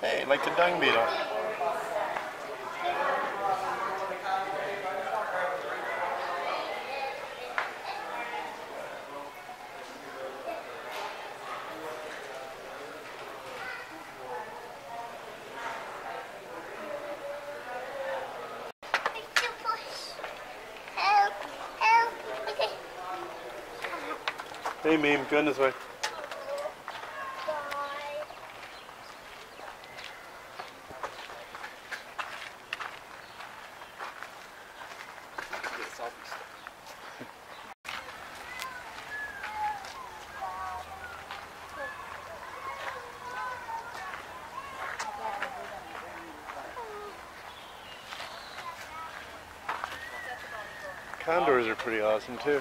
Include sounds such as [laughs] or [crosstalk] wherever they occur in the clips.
Hey, like the dung beetle. Hey, meme, go in this way. Condors are pretty awesome too.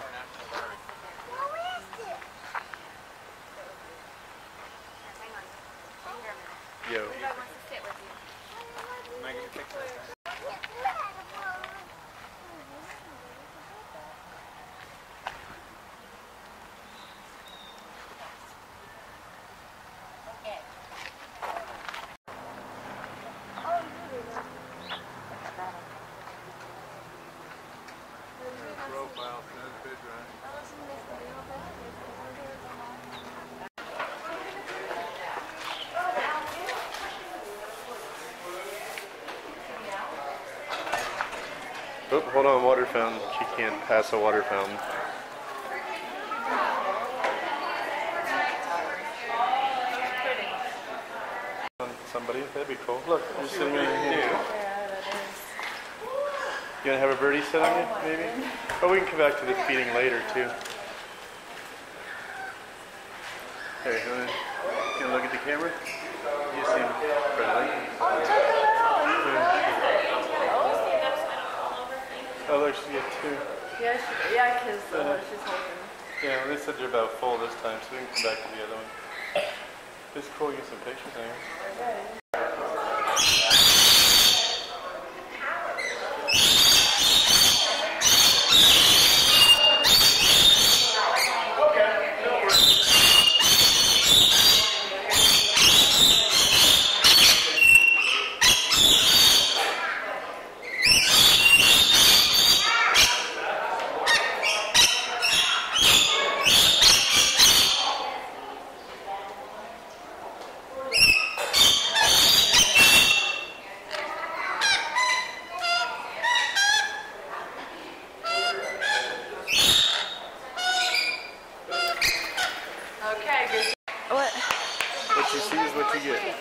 Oh, hold on, water fountain. She can't pass a water fountain. Somebody, that'd be cool. Look, sitting your hand. You gonna have a birdie sit on you, maybe? Oh, we can come back to the feeding later too. Hey, you wanna, you wanna look at the camera? You seem friendly. Look, she got two. Yeah, she, yeah, because uh, she's holding. Yeah, well, they said they're about full this time, so we can come back to the other one. It's cool, get some pictures there. Okay, good. What? What you see is what you get.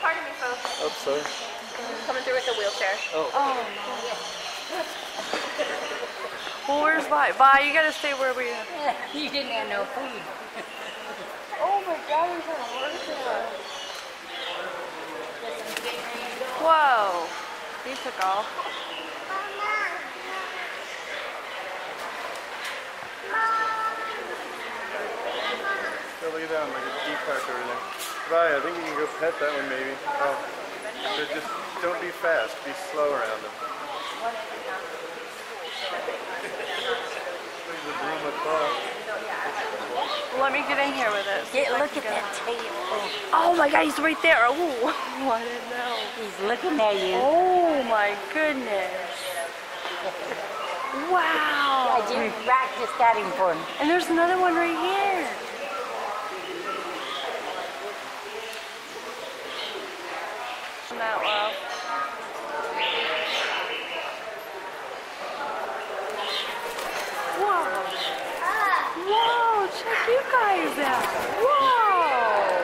Pardon me, folks. Oh, sorry. Coming through with a wheelchair. Oh. Oh, Well, where's Vi? Vi, you gotta stay where we are. [laughs] You didn't have no food. Oh my god, he's on a wheelchair. Whoa. He took off. Go look at that one, like a peacock over there. Bye, I think you can go pet that one maybe. Oh. But just don't be fast, be slow around them. Look at the bloom across. Let me get in here with it. Yeah, look at that tail. Oh my god, he's right there. Oh, I didn't know. He's looking at you. Oh my goodness. [laughs] Wow. Yeah, Jimmy Rack just got him for him. And there's another one right here. That wow. Whoa. Whoa, check you guys out. Whoa.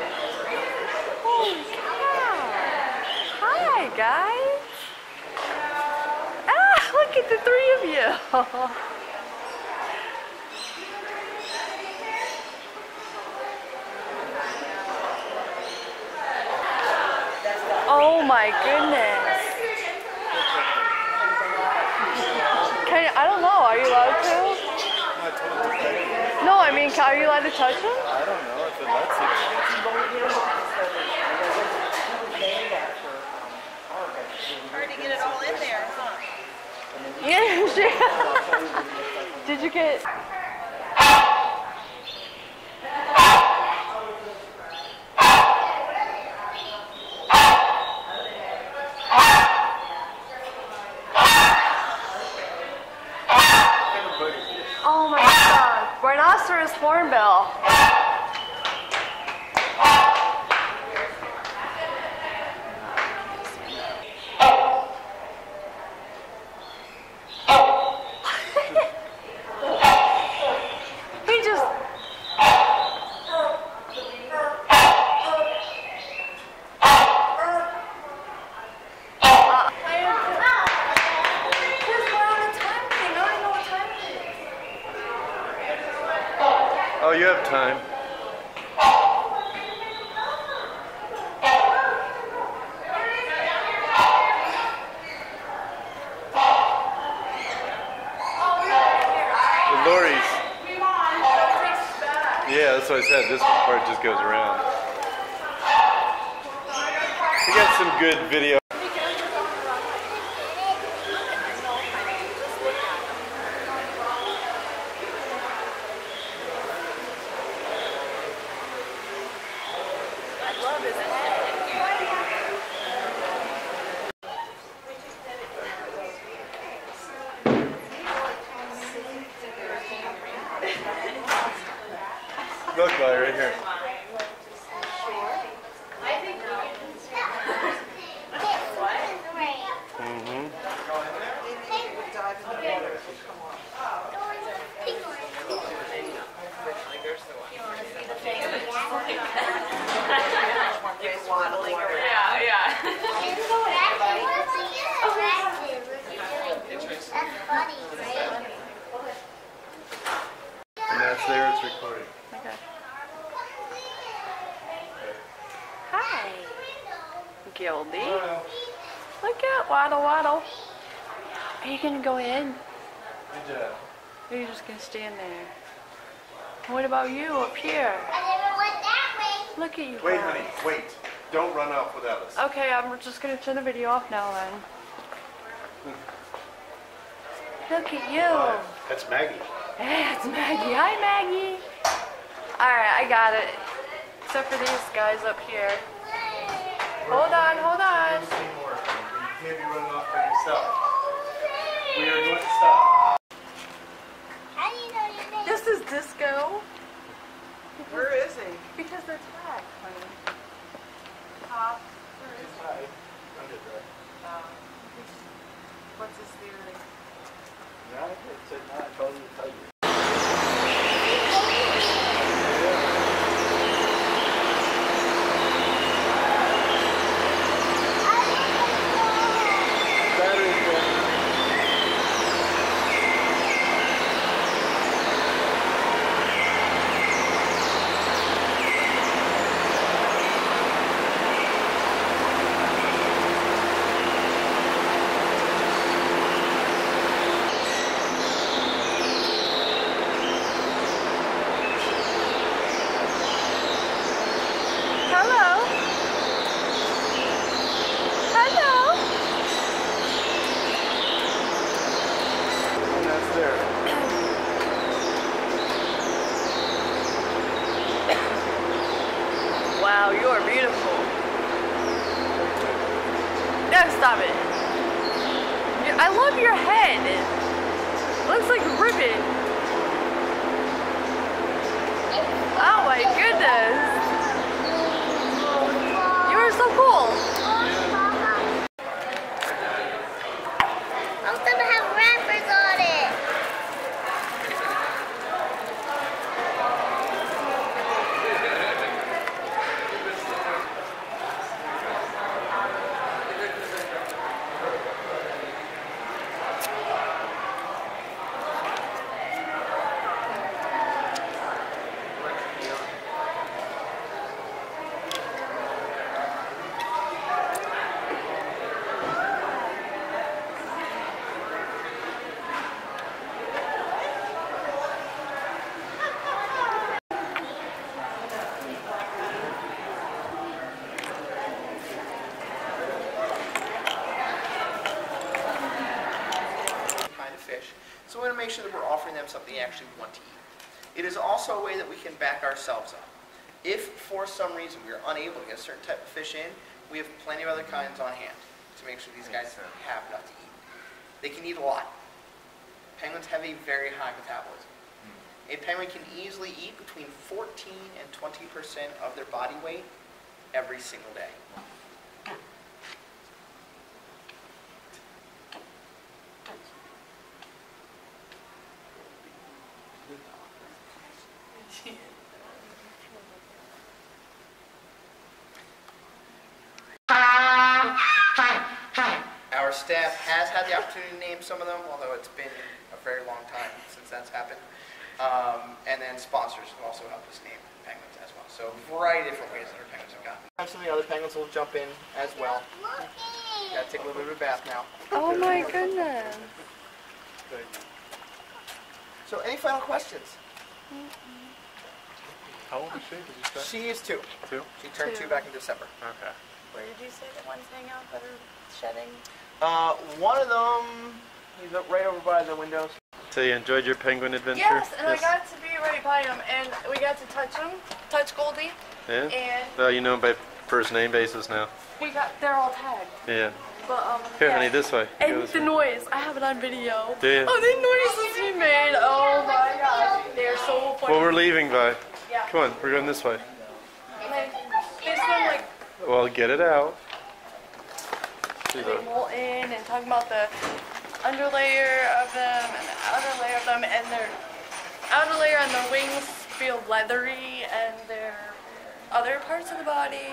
Holy cow. Hi, guys. Ah, look at the three [laughs] Oh my goodness. Can I don't know. Are you allowed to? No, I mean, are you allowed to touch them? I don't know if it lets you. Hard to get it all in there, huh? [laughs] Did you get? Oh my god. Rhinoceros hornbill. He just. Uh, Where's my own time thing? I don't know what time it is. Oh, you have time. The lories. Yeah, that's what I said. This part just goes around. We got some good video. I love his head. Look, Larry, right here. Mm-hmm. Waddling around. Yeah, yeah. That's funny, right? And that's there. It's recording. Okay. Hi, Gildy. Look at Waddle Waddle. Are you gonna go in? Good job. Or are you just gonna stand there? What about you up here? I never went that way. Look at you. Wait, guys. honey. Wait. Don't run off without us. Okay, I'm just gonna turn the video off now then. Hmm. Look at you. That's Maggie. Hey, it's Maggie. Hi, Maggie. Alright, I got it. Except for these guys up here. Hold on, hold on. You can't be running off by yourself. We are going to stop. How do you know your name? This is Disco. Where is he? [laughs] Because they're make sure that we're offering them something they actually want to eat. It is also a way that we can back ourselves up. If for some reason we are unable to get a certain type of fish in, we have plenty of other kinds on hand to make sure these guys have enough to eat. They can eat a lot. Penguins have a very high metabolism. Hmm. A penguin can easily eat between 14 and 20 percent of their body weight every single day. Our staff has had the opportunity to name some of them, although it's been a very long time since that's happened. Um, and then sponsors have also helped us name penguins as well. So a variety of different ways that our penguins have gotten. Some of the other penguins will jump in as well. Looky. Gotta take a little bit of a bath now. Oh my goodness. So any final questions? How old is she? Did you say? She is two. Two? She turned two Two. back in December. Okay. Where did you say the ones hang out that are shedding? Uh, one of them, he's up right over by the windows. So you enjoyed your penguin adventure? Yes, and I got to be right by him, and we got to touch him, touch Goldie, Yeah? and Well, you know him by first name basis now. we got, they're all tagged. Yeah. But, um, Here, yeah. honey, this way. And Go this the way. noise, I have it on video. Do you? Oh, the noises he made, oh my gosh, they're so funny. Well, we're leaving, Vi. Yeah. Come on, we're going this way. Like, they swim like Well, get it out. See that? molten and talking about the underlayer of them and the outer layer of them, and their outer layer and their wings feel leathery, and their other parts of the body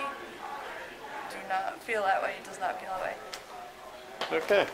do not feel that way. It does not feel that way. Okay.